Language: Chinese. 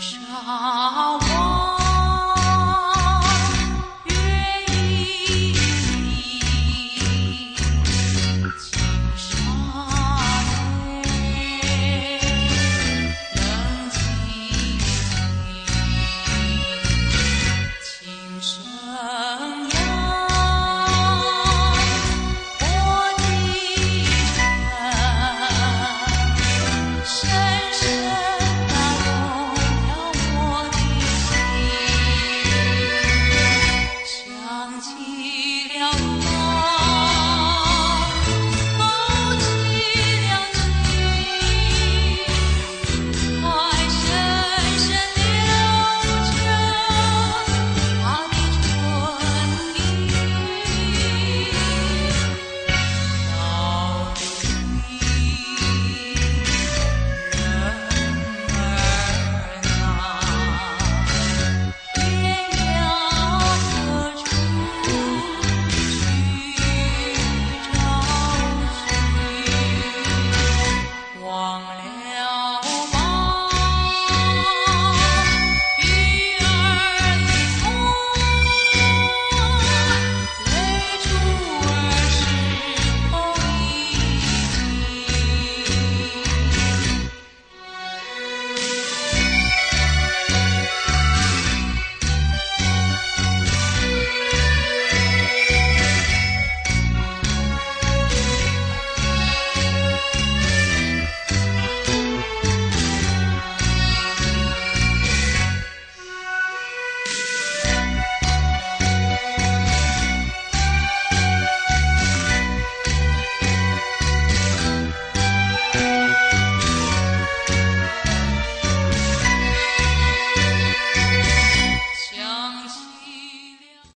少。